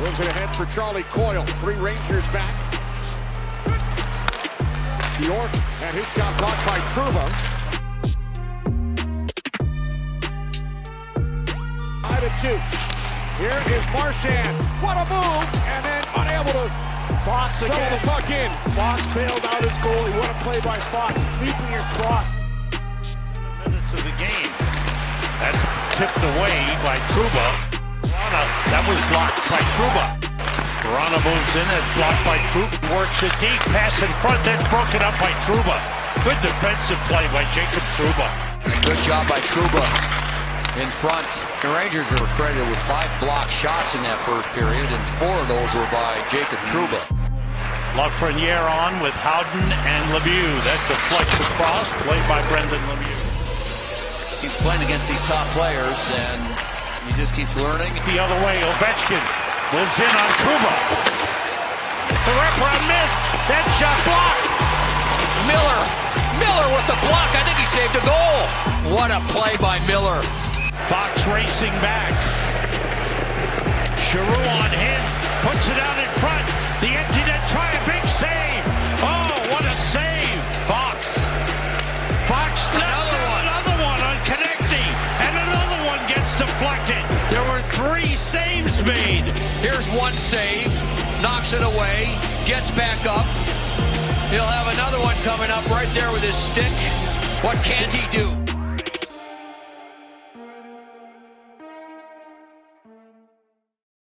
Moves it ahead for Charlie Coyle. Three Rangers back. Bjork had his shot blocked by Trouba. Five to two. Here is Marchand. What a move! And then unable to Fox again. the puck in. Fox bailed out his goalie. What a play by Fox, leaping across. minutes of the game. That's tipped away by Trouba. That was blocked by Trouba. Rana moves in, that's blocked by Trouba. Works it deep, pass in front, that's broken up by Trouba. Good defensive play by Jacob Trouba. Good job by Trouba in front. The Rangers are credited with five blocked shots in that first period, and four of those were by Jacob Trouba. Lafreniere on with Howden and Lemieux. That deflects across, played by Brendan Lemieux. He's playing against these top players, and he just keeps learning. The other way, Ovechkin moves in on Trouba. The wraparound miss. That shot blocked. Miller, Miller with the block. I think he saved a goal. What a play by Miller. Fox racing back. Giroux on him, three saves made. Here's one save, knocks it away, gets back up. He'll have another one coming up right there with his stick. What can't he do?